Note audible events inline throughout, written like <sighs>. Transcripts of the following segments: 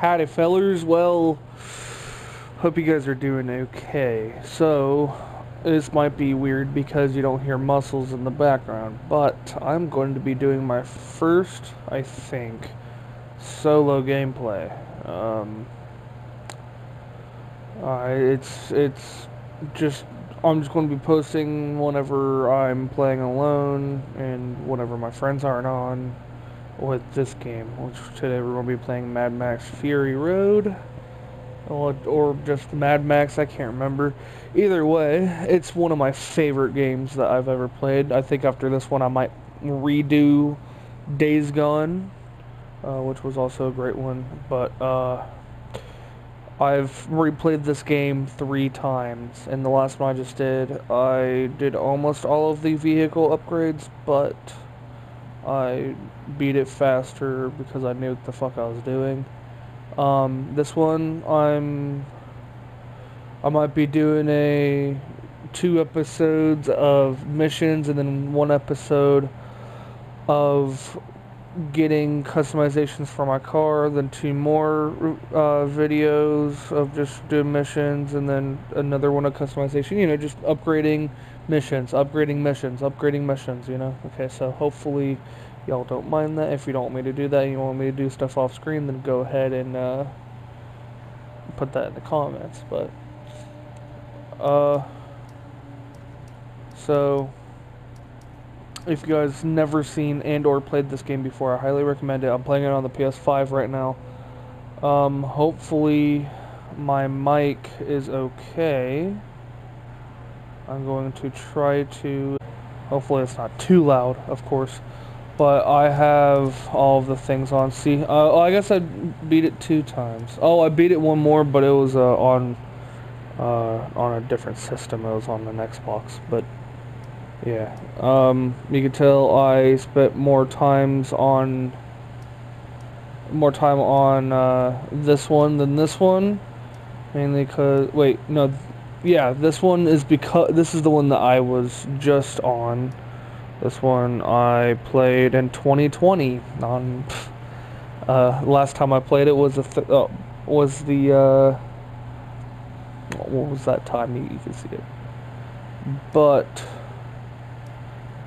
Howdy, fellers. Well, hope you guys are doing okay. So, this might be weird because you don't hear muscles in the background, but I'm going to be doing my first, I think, solo gameplay. Um, uh, it's it's just I'm just going to be posting whenever I'm playing alone and whenever my friends aren't on with this game, which today we're going to be playing Mad Max Fury Road, or, or just Mad Max, I can't remember. Either way, it's one of my favorite games that I've ever played. I think after this one I might redo Days Gone, uh, which was also a great one, but uh, I've replayed this game three times, and the last one I just did, I did almost all of the vehicle upgrades, but I beat it faster because I knew what the fuck I was doing. Um, this one, I'm, I might be doing a two episodes of missions and then one episode of getting customizations for my car, then two more uh, videos of just doing missions, and then another one of customization. You know, just upgrading missions, upgrading missions, upgrading missions. You know. Okay, so hopefully y'all don't mind that. If you don't want me to do that, you want me to do stuff off screen, then go ahead and uh, put that in the comments. But uh, so if you guys never seen and or played this game before, I highly recommend it. I'm playing it on the PS5 right now. Um, hopefully my mic is okay. I'm going to try to, hopefully it's not too loud, of course. But I have all of the things on. See, uh, oh, I guess I beat it two times. Oh, I beat it one more, but it was uh, on uh, on a different system. It was on the Xbox, but yeah. Um, you can tell I spent more times on more time on uh, this one than this one, mainly because wait no, yeah this one is because this is the one that I was just on. This one I played in 2020. On uh, last time I played it was a th- oh, was the uh, what was that time? You, you can see it, but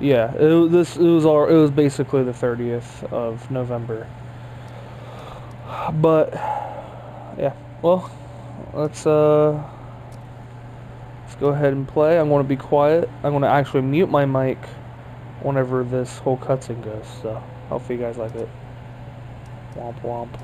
yeah, it, this it was all it was basically the 30th of November. But yeah, well, let's uh go ahead and play. I'm going to be quiet. I'm going to actually mute my mic whenever this whole cutscene goes. So hopefully you guys like it. Womp womp.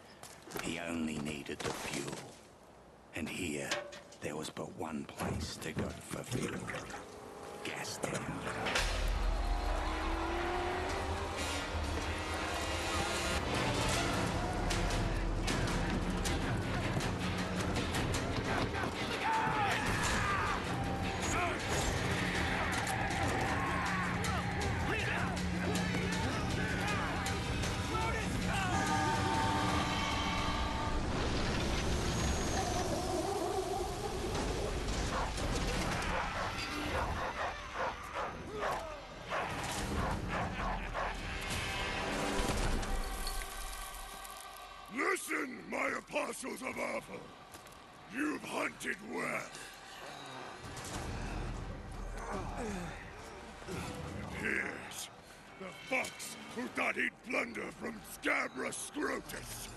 He only needed the fuel. And here, there was but one place to go for fuel. Gastown. vassals Hunted well. And here's the fox who thought he'd plunder from Scabrous Scrotus.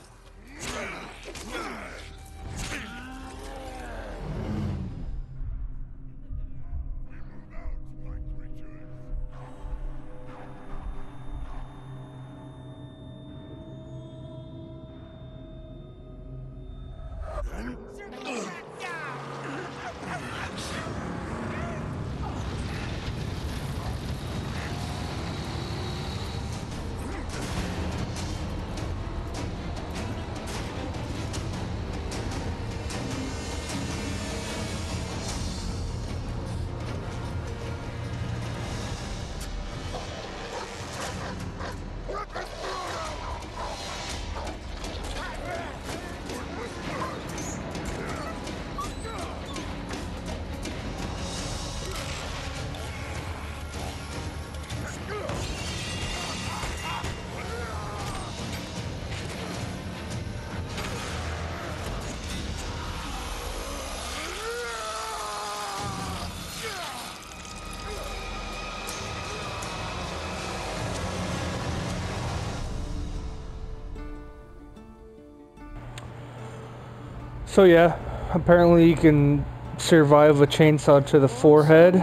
So yeah, apparently you can survive a chainsaw to the forehead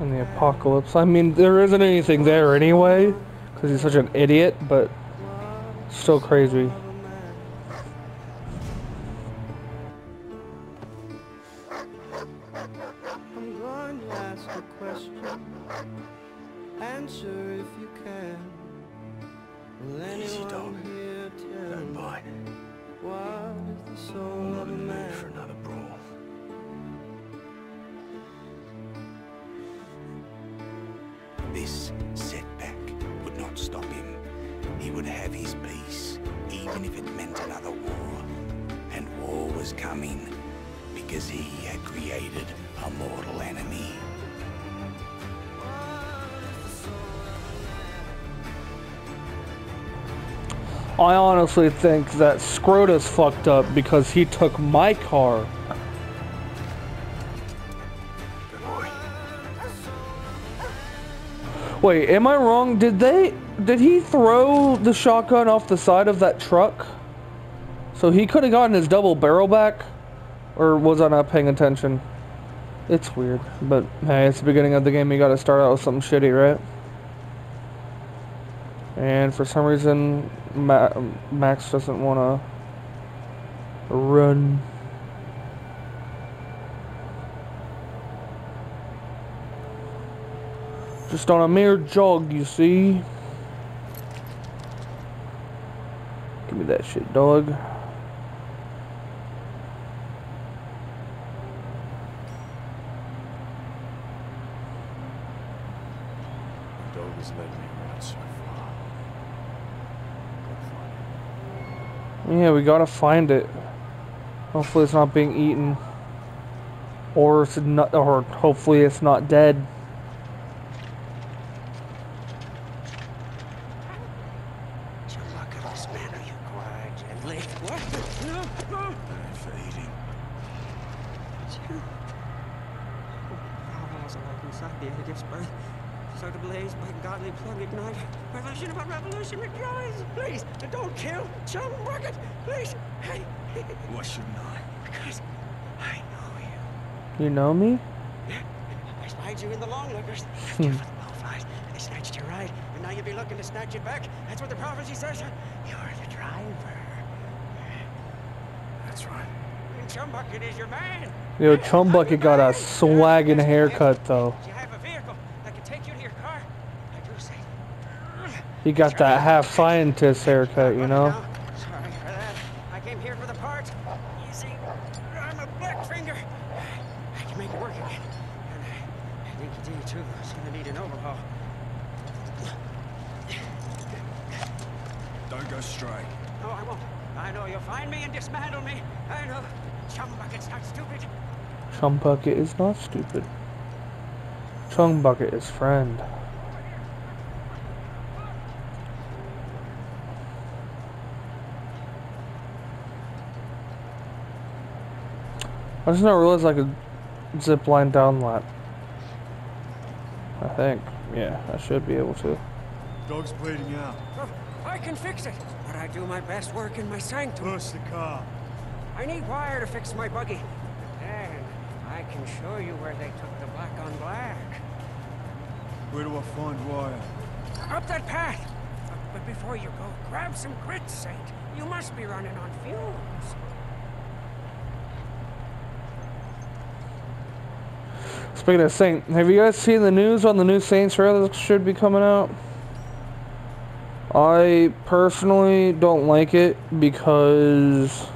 in the apocalypse. I mean, there isn't anything there anyway, because he's such an idiot, but still crazy. I'm going soul of a man? for another brawl. This setback would not stop him. He would have his peace, even if it meant another war. And war was coming, because he had created a mortal enemy. I honestly think that Scrotus fucked up because he took my car. Wait, am I wrong? Did they did he throw the shotgun off the side of that truck? So he could have gotten his double barrel back? Or was I not paying attention? It's weird, but hey, it's the beginning of the game. You gotta start out with something shitty, right? And for some reason, Ma- Max doesn't want to run. Just on a mere jog, you see. Give me that shit, dog. The dog has led me right so far. Go find it. Yeah, we gotta find it. Hopefully, it's not being eaten, or it's not, or hopefully, it's not dead. Look at this man, are you quiet, gently? What? No, no. For eating. It's you. How was I inside the idiot's birth? So to blaze by godly plug ignite. Revolution about revolution, rejoice! Please, don't kill Chum Bucket! Please! Hey! Why shouldn't I? Because I know you. You know me? I spied you in the long lookers. Hmm. You for the bowflies. They snatched you right, and now you'll be looking to snatch it back. That's what the prophecy says. You're the driver. That's right. And Chum Bucket is your man. Yo, Chum Bucket got a swaggin' haircut though. Do you have a vehicle that can take you to your car? I do say. He got that half scientist haircut, you know? Chumbucket is not stupid. Chumbucket is friend. I just not realize I could zip line down that. I think. Yeah, I should be able to. Dog's bleeding out. Oh, <laughs> I can fix it, but I do my best work in my sanctum. Push the car. I need wire to fix my buggy. Then I can show you where they took the black on black. Where do I find wire? Up that path. But, but before you go, grab some grit, Saint. You must be running on fumes. Speaking of Saint, have you guys seen the news on the new Saints Row that should be coming out? I personally don't like it because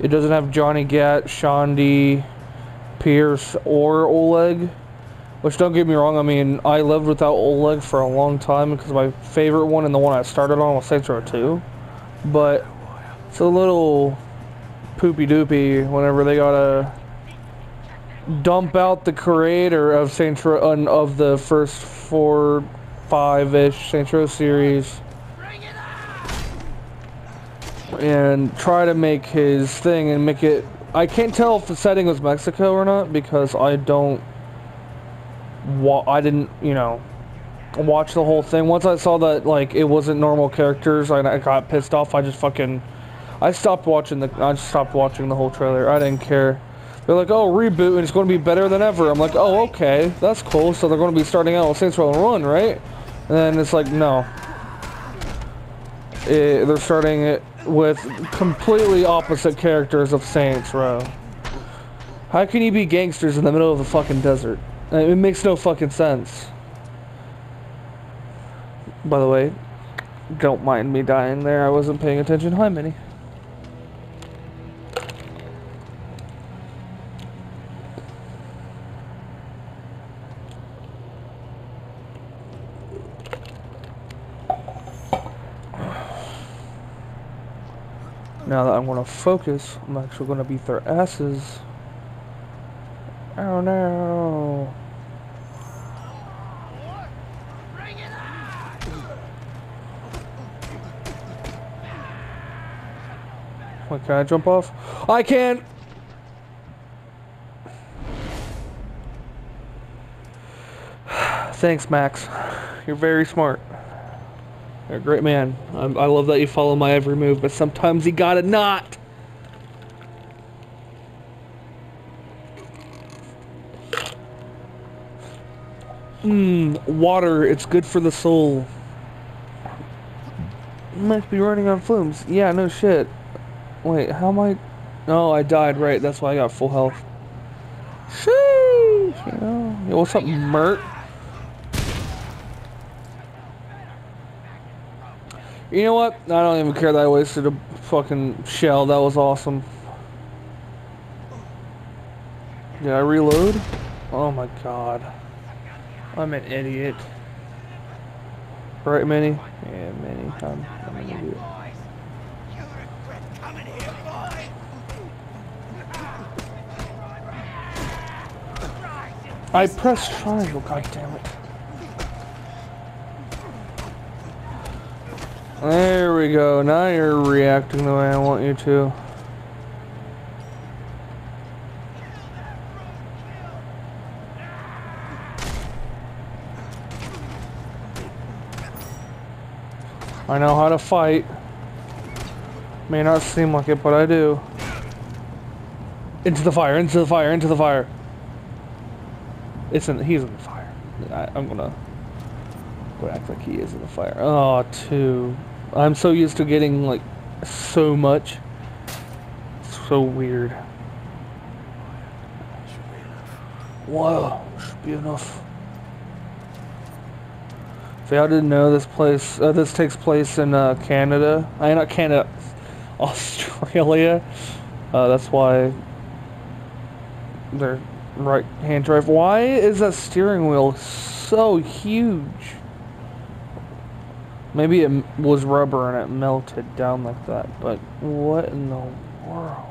it doesn't have Johnny Gat, Shaundi, Pierce, or Oleg. Which don't get me wrong, I mean I lived without Oleg for a long time because my favorite one and the one I started on was Saints Row 2. But it's a little poopy doopy whenever they gotta dump out the creator of Saints Row uh, of the first four, five-ish Saints Row series, and try to make his thing and make it. I can't tell if the setting was Mexico or not because I don't. Wa- I didn't, you know, watch the whole thing. Once I saw that like it wasn't normal characters, I, I got pissed off. I just fucking. I stopped watching the. I just stopped watching the whole trailer. I didn't care. They're like, oh, reboot, and it's going to be better than ever. I'm like, oh, okay, that's cool. So they're going to be starting out with Saints Row 1, right? And then it's like, no. Eh, they're starting it with completely opposite characters of Saints Row. How can you be gangsters in the middle of the fucking desert? Uh, It makes no fucking sense. By the way, don't mind me dying there. I wasn't paying attention. Hi, Minnie. Now that I'm going to focus, I'm actually going to beat their asses. Oh no. Wait, can I jump off? I can't! <sighs> Thanks, Max. You're very smart. You're a great man. I'm, I love that you follow my every move, but sometimes you gotta not. Mmm, water. It's good for the soul. Must be running on fumes. Yeah, no shit. Wait, how am I? Oh, I died. Right, that's why I got full health. Sheesh. You know. Yo, what's up, Mert? You know what? I don't even care that I wasted a fucking shell. That was awesome. Did I reload? Oh my god. I'm an idiot. Right, Minnie? Yeah, Minnie. I'm, I'm an idiot. I pressed triangle, god damn it. There we go. Now you're reacting the way I want you to. I know how to fight. May not seem like it, but I do. Into the fire, into the fire, into the fire. It's in, he's in the fire. I, I'm gonna go act like he is in the fire. Oh, two. I'm so used to getting like so much. So weird. Whoa, should be enough. If y'all didn't know, this place, uh, this takes place in uh, Canada. I not Canada, <laughs> Australia. Uh, that's why they're right-hand drive. Why is that steering wheel so huge? Maybe it was rubber and it melted down like that, but what in the world?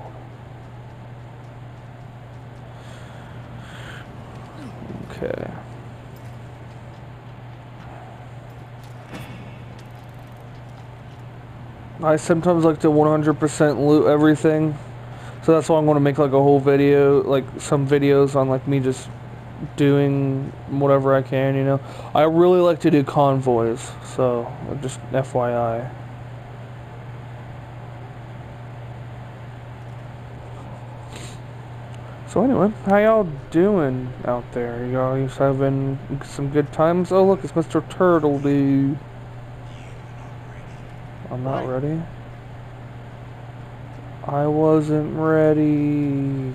Okay. I sometimes like to 100% loot everything So that's why I'm going to make like a whole video, like some videos on like me just doing whatever I can, you know. I really like to do convoys, so just FYI. So anyway, how y'all doing out there? Y'all you having some good times? Oh look, it's Mr. Turtle Dude. I'm not ready. I wasn't ready.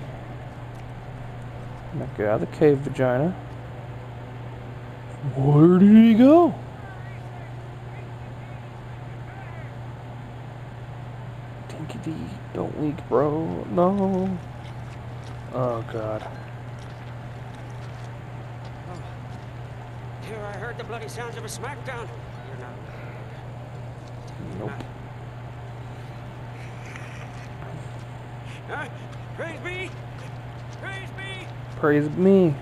Now get out of the cave, vagina. Where did he go? Dinki-Di, don't leak, bro. No. Oh god. Here I heard the bloody sounds of a smackdown. You're not. Nope. Huh? Praise be! Praise me.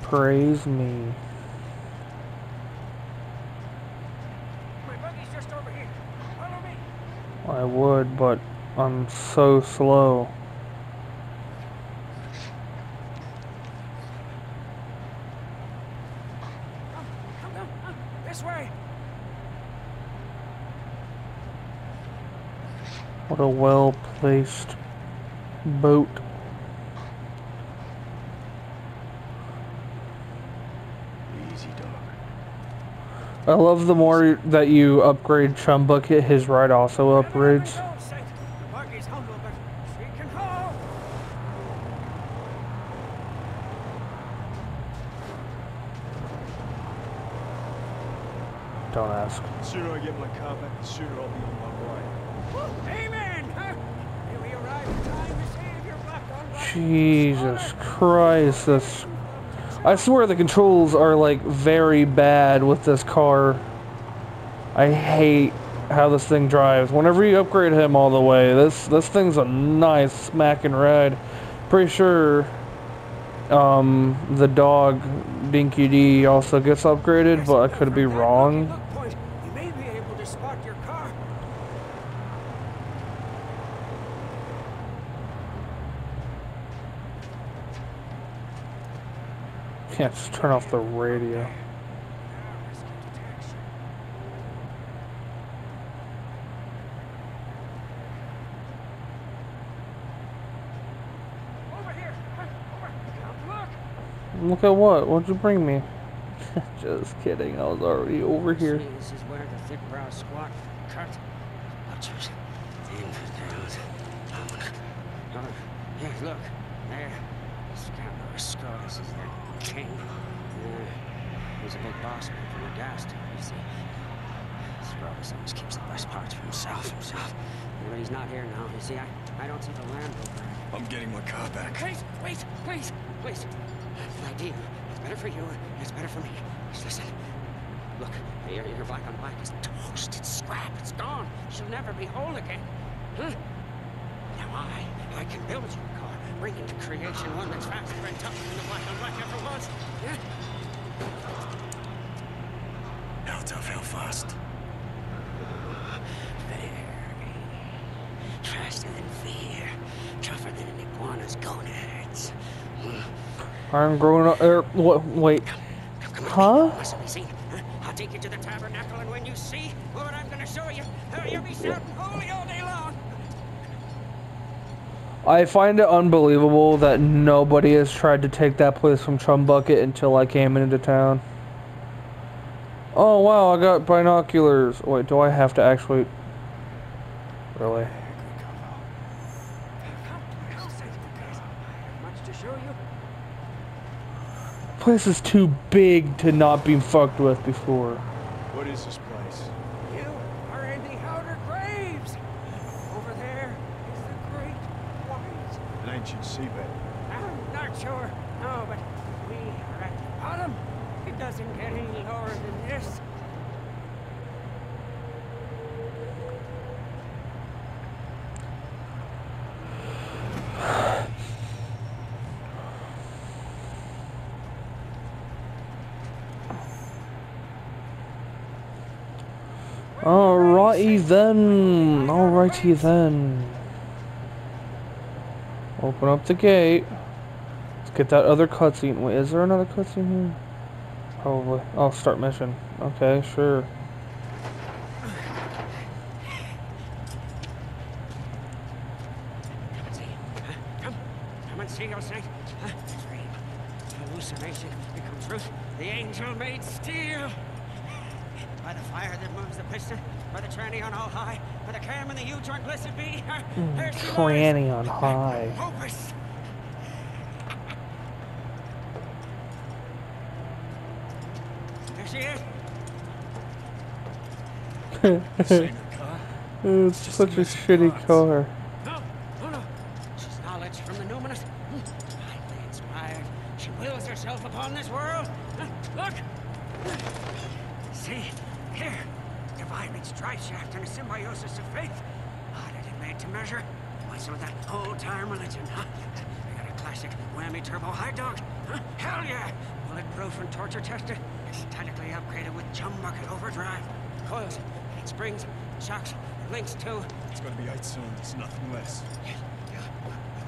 Praise me. My buggy's just over here. Follow me. I would, but I'm so slow. What a well placed boat. Easy, dog. I love the more that you upgrade Chum Bucket, his ride also upgrades. Don't ask. The sooner I get my car back, the sooner I'll be on my way. Amen! Huh? We arrive time to save your black on. Jesus Christ, this. I swear the controls are like very bad with this car. I hate how this thing drives. Whenever you upgrade him all the way, this this thing's a nice smacking ride. Pretty sure um, the dog Dinki-Di also gets upgraded, but I could be wrong. Look point. You may be able to spot your car. Can't just turn off the radio. Over here. Huh? Over. Come look. Look at what? What'd you bring me? <laughs> just kidding. I was already over here. This is where the thick brow squat cut. Butchers. Infidels. Oh, oh, yeah, look. There. Scandalous This is their king. Yeah. He's a big boss man from the gas you see. Scrubs always keeps the best parts for himself, himself. But he's not here now. You see, I, I don't see the Land Rover. I'm getting my car back. Please, please, please, please. The idea. It's better for you. It's better for me. Just listen. Look, your, your black on black is toast. It's scrap. It's gone. She'll never be whole again. Huh? Now I, I can build you a car. Bring into creation one that's faster and tougher than the black on black ever was. Yeah? How tough, how fast? Very. Faster than fear. Tougher than an iguana's gonads. I'm growing up. Er, wha- wait. Come, come Huh? on, you mustn't be seen. Huh? I'll take you to the tabernacle, and when you see what I'm going to show you, you'll be shouting holy all day long. I find it unbelievable that nobody has tried to take that place from Chum Bucket until I came into town. Oh wow, I got binoculars. Wait, do I have to actually? Really? You. Place is too big to not be fucked with before. What is this Alrighty then. Alrighty then. Open up the gate. Let's get that other cutscene. Wait, is there another cutscene here? Probably. I'll start mission. Okay, sure. high. <laughs> it's such a shitty car. And torture It's Statically upgraded with chum market overdrive. Coils, springs, shocks, and links too. It's gonna be eight cylinders, nothing less. Yeah, yeah,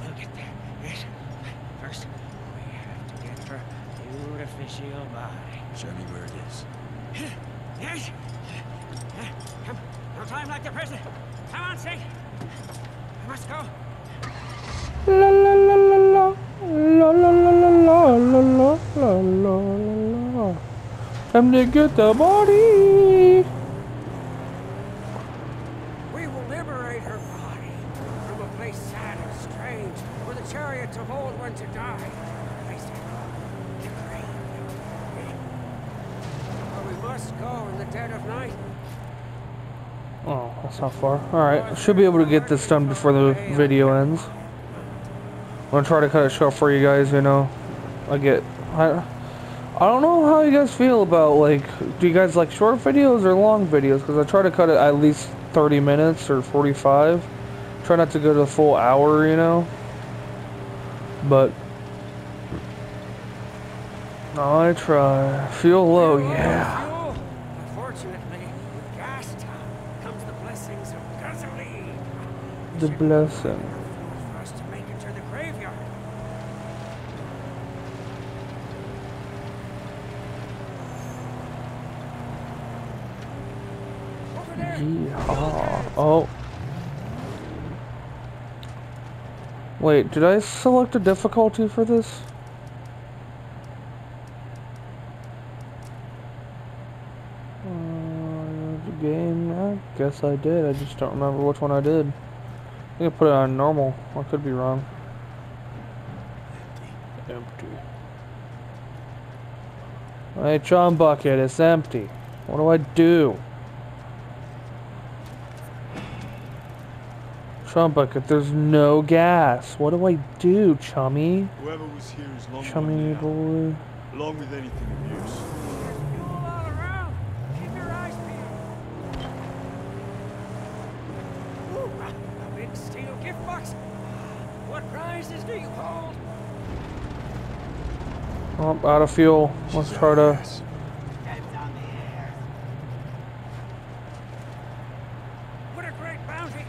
we'll get there. Yes. First, we have to get her beautificial body. Show me where it is. <laughs> Yes. Come. No time like the present. Come on, Sid. I must go. Time to get the body. We will liberate her body from a place sad and strange, where the chariots of old went to die. A place called the grave. Where we must go in the dead of night. Oh, that's not far. Alright, should be able to get this done before the video ends. I'm gonna try to cut it short for you guys, you know. I get... I, I don't know how you guys feel about, like... Do you guys like short videos or long videos? Because I try to cut it at least 30 minutes or 45. Try not to go to a full hour, you know. But... I try. Feel low, yeah. fuel. Unfortunately, with gas time comes the blessings of gasoline. The blessing. Fuel for us to make it to the graveyard. Over there. Yeehaw. Oh. Wait, did I select a difficulty for this? Uh, the game, I guess I did. I just don't remember which one I did. I think I put it on normal. I could be wrong. Empty. Hey, John Bucket, it's empty. What do I do? John Bucket, there's no gas. What do I do, chummy? Whoever was here is long Chummy gone now, boy. along with anything of use. There's fuel all around. Keep your eyes peeled. Ooh, a, a big steel gift box. What prizes do you hold? Oh, out of fuel. Let's try to. Yes. What a great bounty!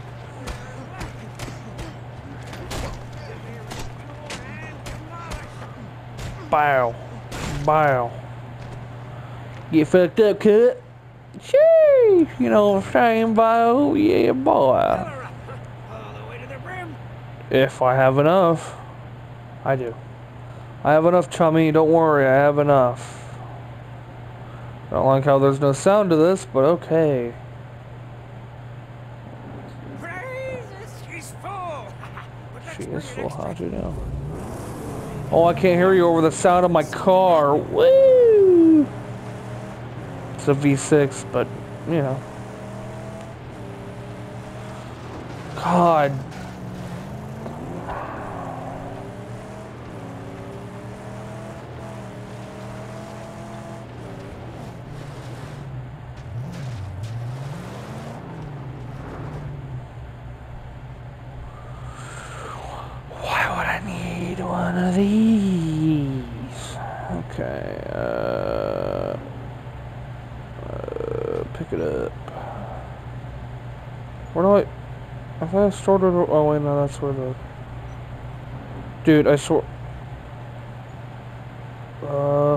Bow. Bow. Get fucked up, cut. Sheesh. You know what I'm saying, bow? Yeah, boy. All the way to the brim. If I have enough. I do. I have enough, chummy. Don't worry, I have enough. I don't like how there's no sound to this, but okay. Praises, <laughs> she's full. She is full. next How'd you know? Oh, I can't hear you over the sound of my car. Woo! It's a V6, but, you know. God. Why would I need one of these? Okay, uh, uh, pick it up. Where do I, if I stored it, oh wait, no, that's where the, Dude, I swear. Uh.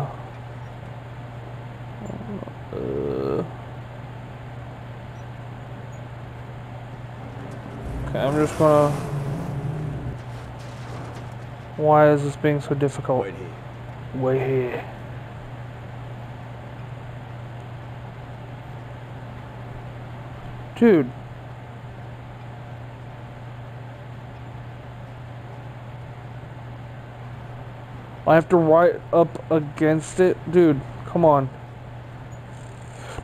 Uh. Okay, I'm just gonna. Why is this being so difficult? Wait here. Wait here. Dude. I have to right up against it? Dude, come on.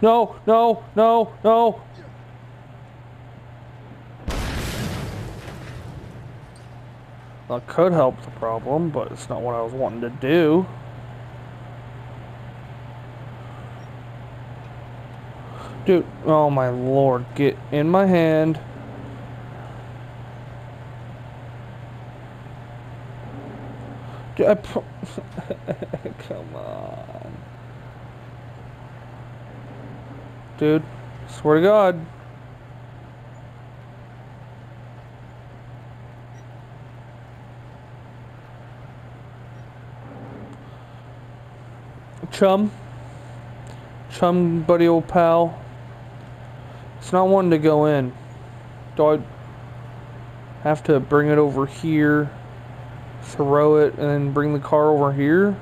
No, no, no, no. Could help the problem, but it's not what I was wanting to do. Dude, oh my lord, get in my hand. Dude, I <laughs> Come on. Dude, swear to God. Chum. Chum, buddy, old pal. It's not wanting to go in. Do I have to bring it over here, throw it, and then bring the car over here?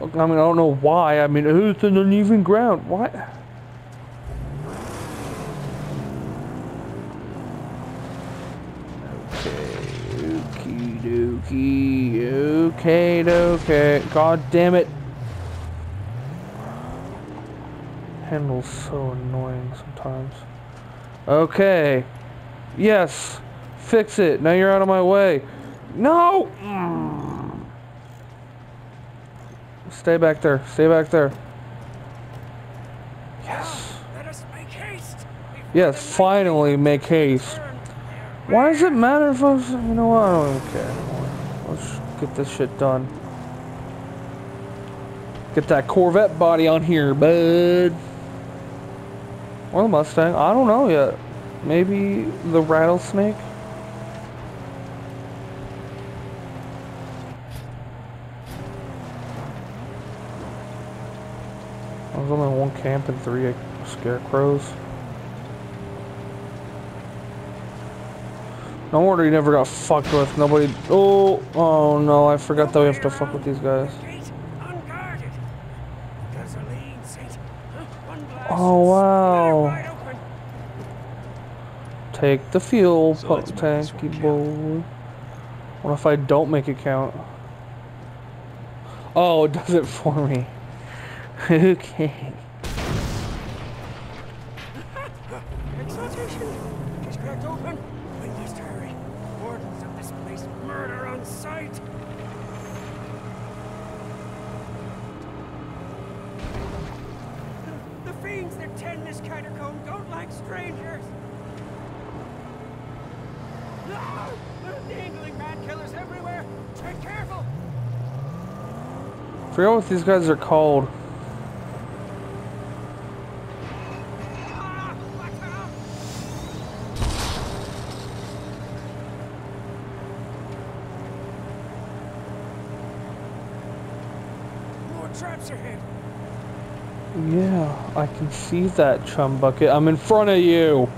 I mean, I don't know why. I mean, it's an uneven ground. What? Okay, okie dokie, okay, okay. God damn it. Handle's so annoying sometimes. Okay. Yes. Fix it. Now you're out of my way. No! Mm. Stay back there. Stay back there. Yes. Let us make haste. Yes, finally make haste. Why does it matter if I was, you know what, I don't even care anymore. Let's get this shit done. Get that Corvette body on here, bud. Or the Mustang, I don't know yet. Maybe the Rattlesnake? Was only one camp and three scarecrows. No wonder you never got fucked with. Nobody. Oh, oh no! I forgot that we have to fuck with these guys. Gate unguarded. Gasoline, Saint. Huh? One blast. Oh wow! Take the fuel So po- let's make this one tanky boy. What if I don't make it count? Oh, it does it for me. <laughs> okay. Exaltation. Just cracked open. We must hurry. Wardens of this place murder on sight. The fiends that tend this catacomb don't like strangers. No! Are dangling man killers everywhere. Tread careful. Forget what these guys are called. Ah, watch out! More traps ahead. Yeah, I can see that chum bucket. I'm in front of you.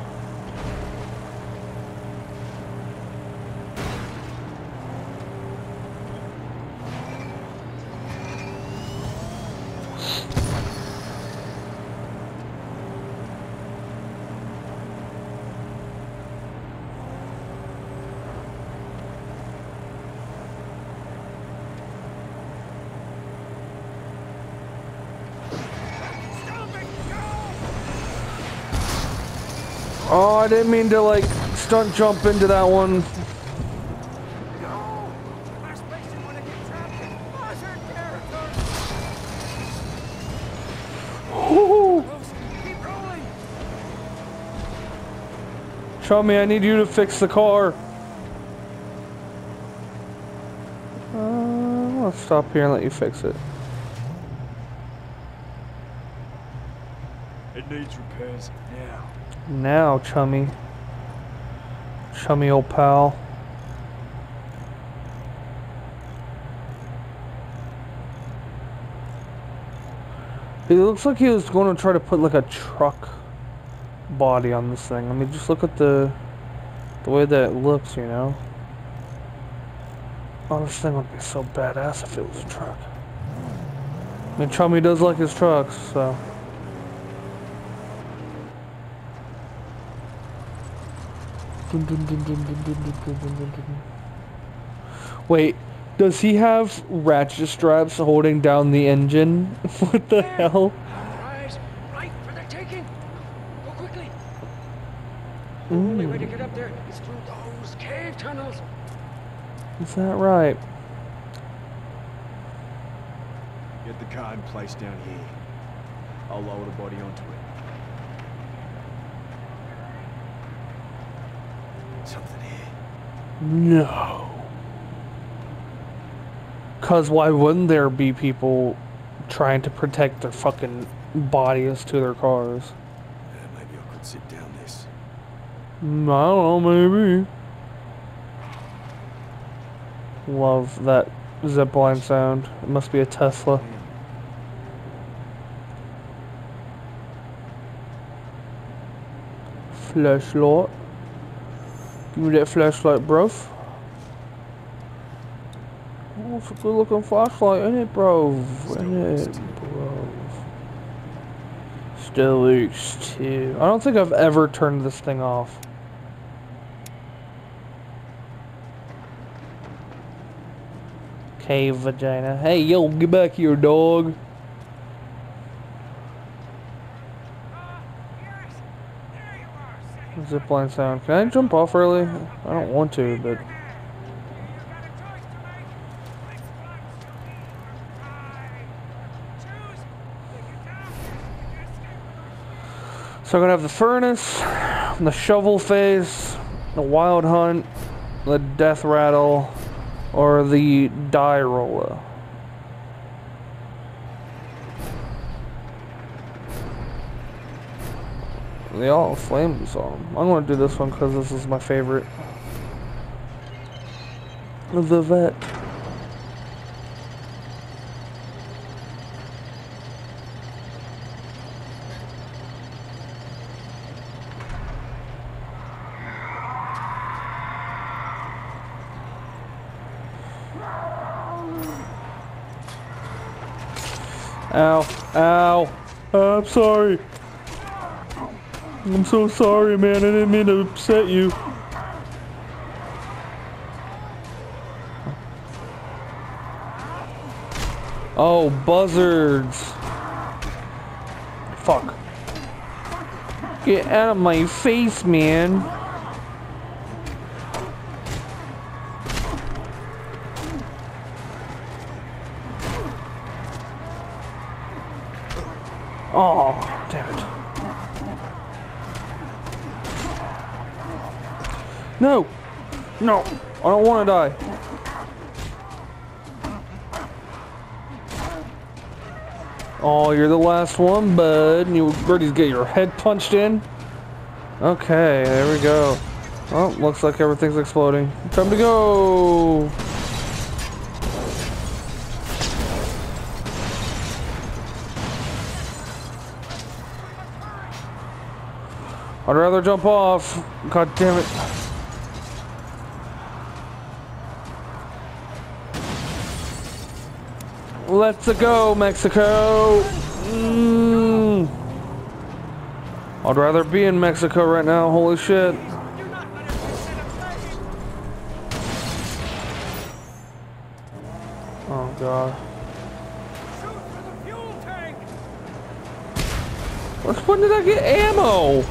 Stop it! Go! Oh, I didn't mean to like stunt jump into that one. Rolling. Chummy, I need you to fix the car. Uh, I'll stop here and let you fix it. It needs repairs now now, chummy. Chummy old pal. It looks like he was going to try to put like a truck body on this thing. I mean, just look at the the way that it looks, you know? Oh, this thing would be so badass if it was a truck. I mean, Chummy does like his trucks, so... Wait, does he have ratchet straps holding down the engine? <laughs> what the hell? Rise, right for the taking. Go quickly. The only way to get up there is through those cave tunnels. Is that right? Get the car in place down here. I'll lower the body onto it. Something here. No. Cause why wouldn't there be people trying to protect their fucking bodies to their cars? Yeah, maybe I could sit down this. Mm, I don't know, maybe. Love that zipline sound. It must be a Tesla. Flashlight. Give me that flashlight, bro. Oh, it's a good looking flashlight, ain't it, bro? Ain't it, bro? Still works too. I don't think I've ever turned this thing off. Cave vagina. Hey, yo, get back here, dog. Zipline sound. Can I jump off early? I don't want to, but. So I'm gonna have the furnace, the shovel phase, the wild hunt, the death rattle, or the die roller. They all have flames. I'm gonna do this one because this is my favorite. The vet. Ow, ow. I'm sorry. I'm so sorry, man. I didn't mean to upset you. Oh, buzzards. Fuck. Get out of my face, man. Oh, damn it. No! No! I don't want to die. Oh, you're the last one, bud. You ready to get your head punched in? Okay, there we go. Oh, looks like everything's exploding. Time to go! I'd rather jump off. God damn it. Let's go, Mexico. Mm. I'd rather be in Mexico right now. Holy shit. Oh god. What's when did I get ammo?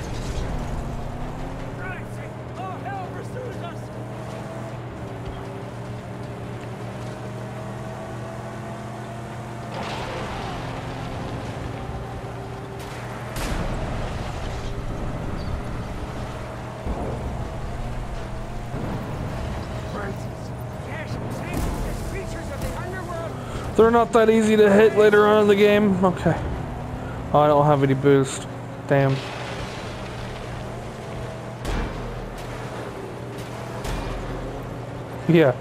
Not that easy to hit later on in the game. Okay. Oh, I don't have any boost. Damn. Yeah.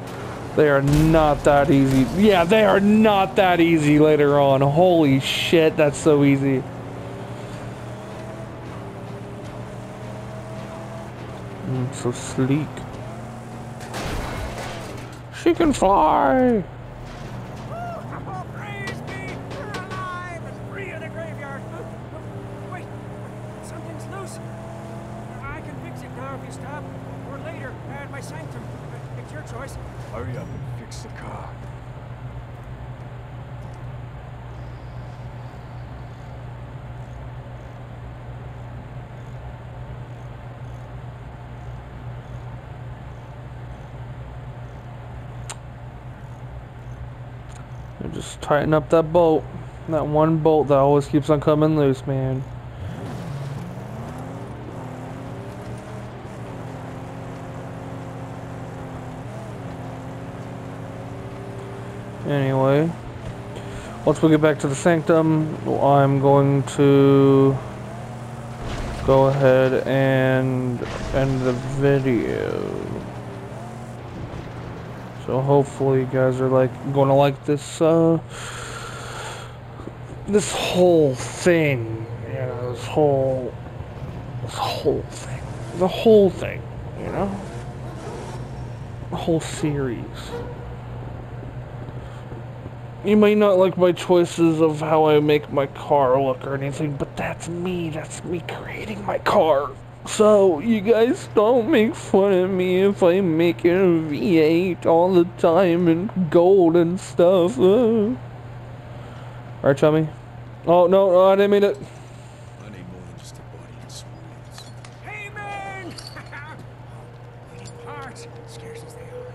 They are not that easy. Yeah, they are not that easy later on. Holy shit, that's so easy. Mm, so sleek. She can fly. Oh, praise be! We're alive and free of the graveyard. Wait, something's loose. I can fix it now if you stop. Or later, at my sanctum. It's your choice. Hurry up and fix the car. And just tighten up that bolt. That one bolt that always keeps on coming loose, man. Anyway, once we get back to the sanctum, I'm going to go ahead and end the video. So hopefully you guys are like going to like this uh this whole thing, you know, this whole this whole thing. The whole thing, you know? The whole series. You may not like my choices of how I make my car look or anything, but that's me. That's me creating my car. So, you guys don't make fun of me if I make it a V8 all the time and gold and stuff. Uh. Right, chummy? Oh, no, no, I didn't mean it. I need more than just a body and swords. Amen! we need parts, scarce as they are.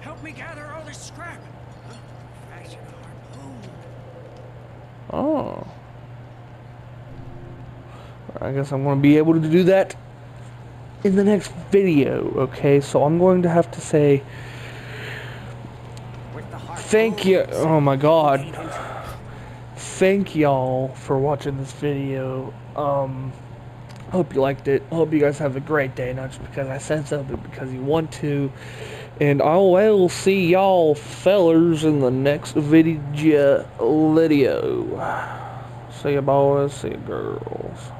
Help me gather all this scrap. Huh? Fashion a harpoon. Oh. I guess I'm going to be able to do that in the next video, okay? So I'm going to have to say thank you. Oh my god. Thank y'all for watching this video. Um, hope you liked it. Hope you guys have a great day, not just because I said so, but because you want to. And I will see y'all fellers in the next video. video. See ya boys, see ya girls.